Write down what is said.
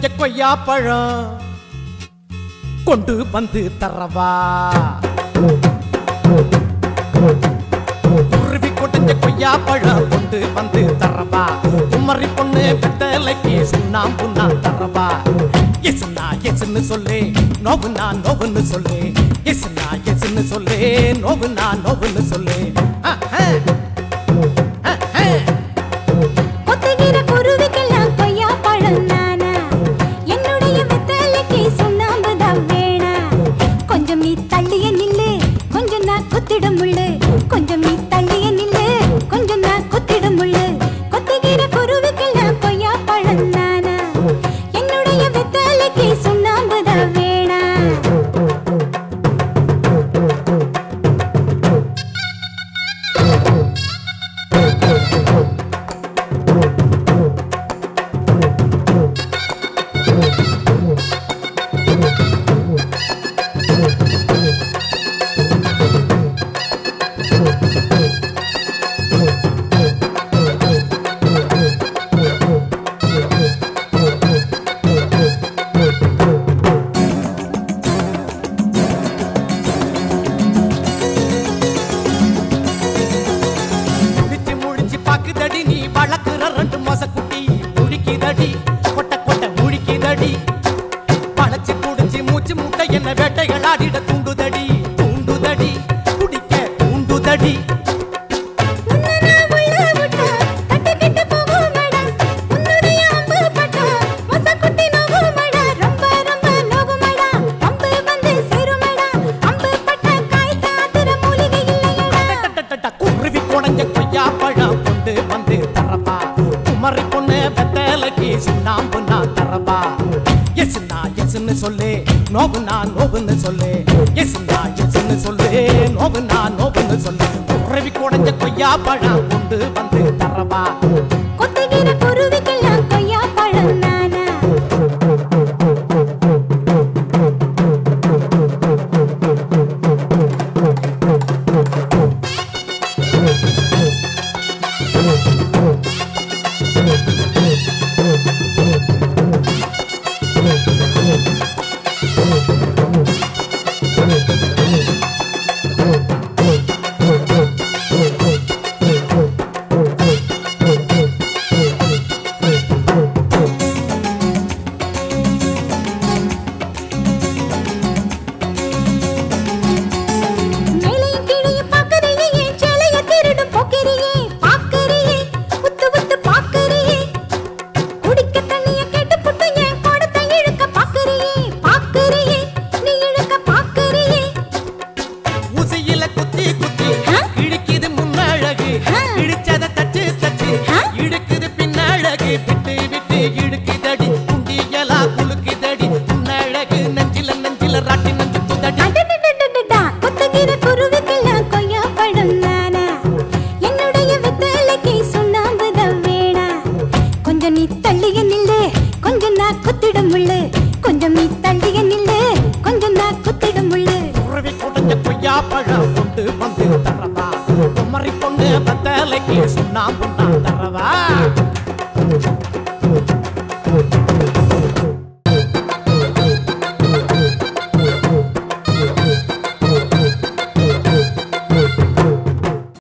கொய்யா பழம் கொண்டு வந்து தரவா. குருவி கொடிஞ்ச கொய்யா பழம் கொண்டு வந்து தரவா. குமரி பொண்ணு வெத்தலைக்கு சுண்ணாம்பு புண்ணா தரவா. எசுனா எசுன்னு சொல்லு நோவுனா நோவுன்னு சொல்லு. எசுனா எசுன்னு சொல்லு நோவுனா நோவுன்னு சொல்லு. என்ன வேட்டைகள் ஆடிட தூண்டுதடி தூண்டுதடி குடிக்க தூண்டுதடி. எசுனா எசுன்னு சொல்லு. நோவுனா நோவுன்னு சொல்லு. எசுனா எசுன்னு சொல்லு. நோவுனா நோவுன்னு சொல்லு. குருவி குடஞ்ச கொய்யா பழம் கொண்டு வந்து தரவா. கொத்துகிற குருவிக்கெல்லாம் கொய்யா பழம் நானா மேலையும் இழுக்குதடி குண்டியலா குலுக்குதடி முன்னழகு நெஞ்சில நெஞ்சில ராட்டி நெஞ்சு துதடி. கொத்துகிற குருவிக்கெல்லாம் கொய்யா பழம் நானா? என்னுடைய வெத்தலைக்கு சுண்ணாம்பு தான் வேணா. கொஞ்சம் நீ தள்ளிய நில்லு கொஞ்சம் நான் குத்திடும் முள்ளு. கொஞ்சம் நீ தள்ளிய நில்லு கொஞ்சம் நான் குத்திடும் முள்ளு. குருவி குடஞ்ச கொய்யா பழம் கொண்டு வந்து தரவா? குமரி பொண்ணு பத்தலைக்கு சுண்ணாம்பு நான் தரவா?